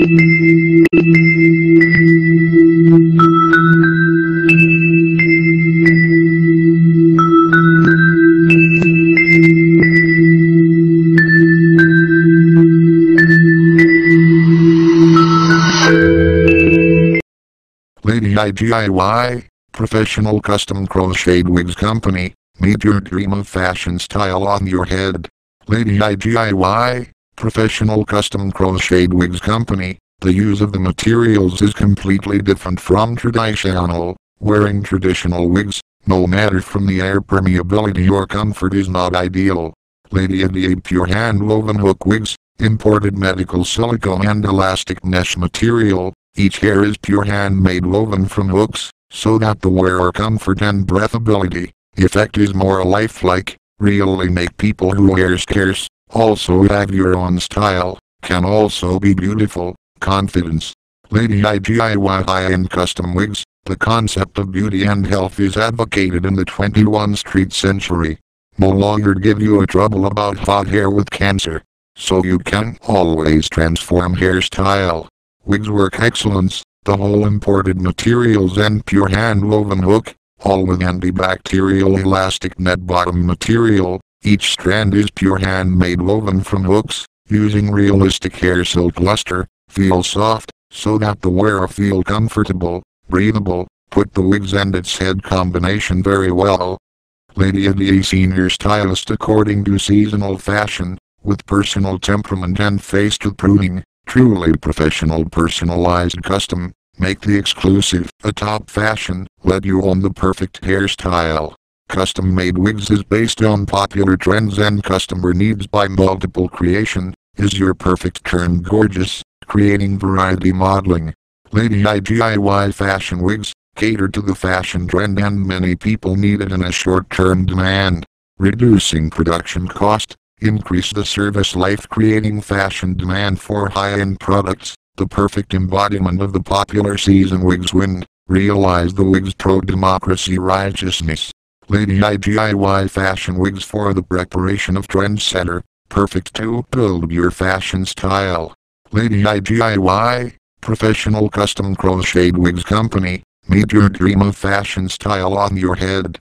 Lady IGIY, professional custom crocheted wigs company, meet your dream of fashion style on your head. Ladyidiy, professional custom crocheted wigs company, the use of the materials is completely different from traditional, wearing traditional wigs, no matter from the air permeability or comfort is not ideal. Ladyidiy pure hand woven hook wigs, imported medical silicone and elastic mesh material, each hair is pure handmade woven from hooks, so that the wearer comfort and breathability, effect is more lifelike, really make people who wear scarce, also have your own style, can also be beautiful, confidence. Ladyidiy high-end custom wigs, the concept of beauty and health is advocated in the 21st street century. No longer give you a trouble about hot hair with cancer. So you can always transform hairstyle. Wigs work excellence, the whole imported materials and pure hand-woven hook, all with antibacterial elastic net bottom material, each strand is pure handmade woven from hooks, using realistic hair silk luster, feel soft, so that the wearer feel comfortable, breathable, put the wigs and its head combination very well. Ladyidiy senior stylist according to seasonal fashion, with personal temperament and face to pruning, truly professional personalized custom, make the exclusive, a top fashion, let you on the perfect hairstyle. Custom made wigs is based on popular trends and customer needs by multiple creation, is your perfect turn gorgeous, creating variety modeling. Ladyidiy fashion wigs, cater to the fashion trend and many people need it in a short-term demand. Reducing production cost, increase the service life creating fashion demand for high-end products, the perfect embodiment of the popular season wigs win, realize the wigs pro-democracy righteousness. Ladyidiy fashion wigs for the preparation of trendsetter, perfect to build your fashion style. Ladyidiy, professional custom crocheted wigs company, meet your dream of fashion style on your head.